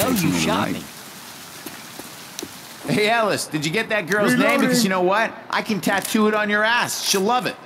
know you shot me. Hey, Ellis, did you get that girl's name? Because you know what? I can tattoo it on your ass. She'll love it.